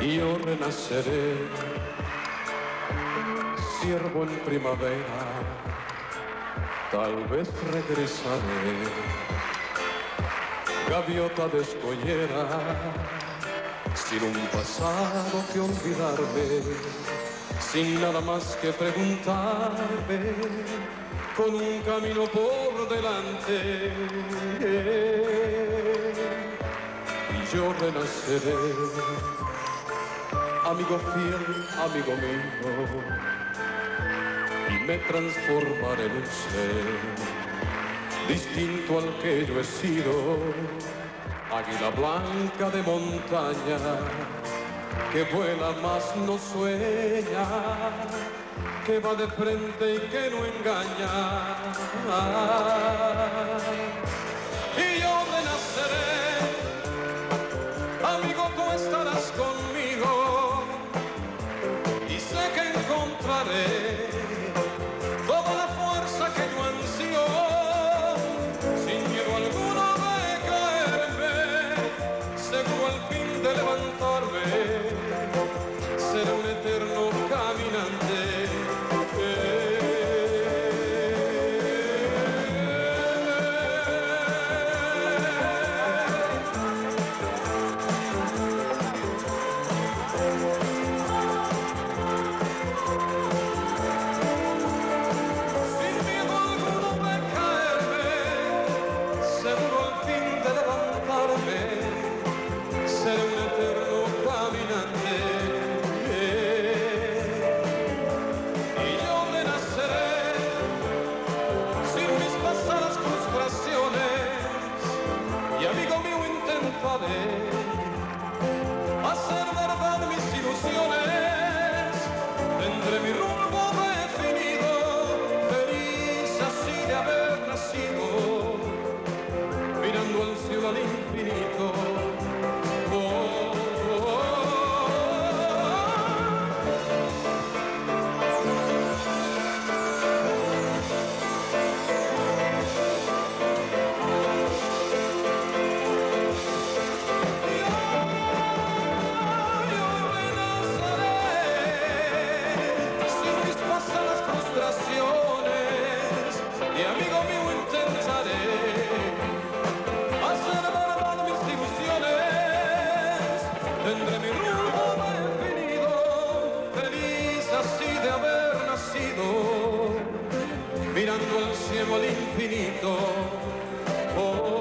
renaceré, siervo en primavera, tal vez regresaré, gaviota de escollera, sin un pasado que olvidarme, sin nada más que preguntarme, con un camino por delante. Y yo renaceré amigo fiel, amigo mío, y me transformaré en un ser distinto al que yo he sido, águila blanca de montaña, que vuela más no sueña, que va de frente y que no engaña. Y yo renaceré, fin de levantarme, funny. Mirando al cielo al infinito. Oh,